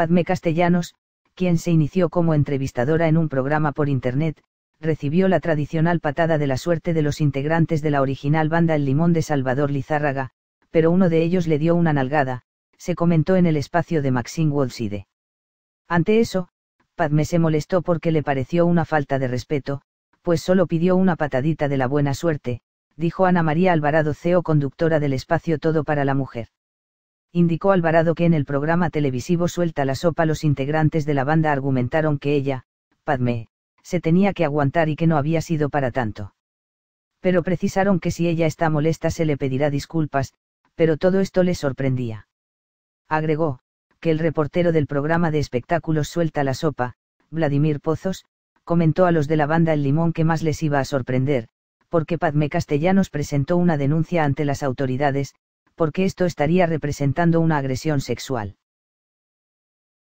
Padme Castellanos, quien se inició como entrevistadora en un programa por Internet, recibió la tradicional patada de la suerte de los integrantes de la original banda El Limón de Salvador Lizárraga, pero uno de ellos le dio una nalgada, se comentó en el espacio de Maxine Wolside. Ante eso, Padme se molestó porque le pareció una falta de respeto, pues solo pidió una patadita de la buena suerte, dijo Ana María Alvarado CEO conductora del espacio Todo para la Mujer. Indicó Alvarado que en el programa televisivo Suelta la Sopa los integrantes de la banda argumentaron que ella, Padme, se tenía que aguantar y que no había sido para tanto. Pero precisaron que si ella está molesta se le pedirá disculpas, pero todo esto le sorprendía. Agregó, que el reportero del programa de espectáculos Suelta la Sopa, Vladimir Pozos, comentó a los de la banda El Limón que más les iba a sorprender, porque Padme Castellanos presentó una denuncia ante las autoridades, porque esto estaría representando una agresión sexual.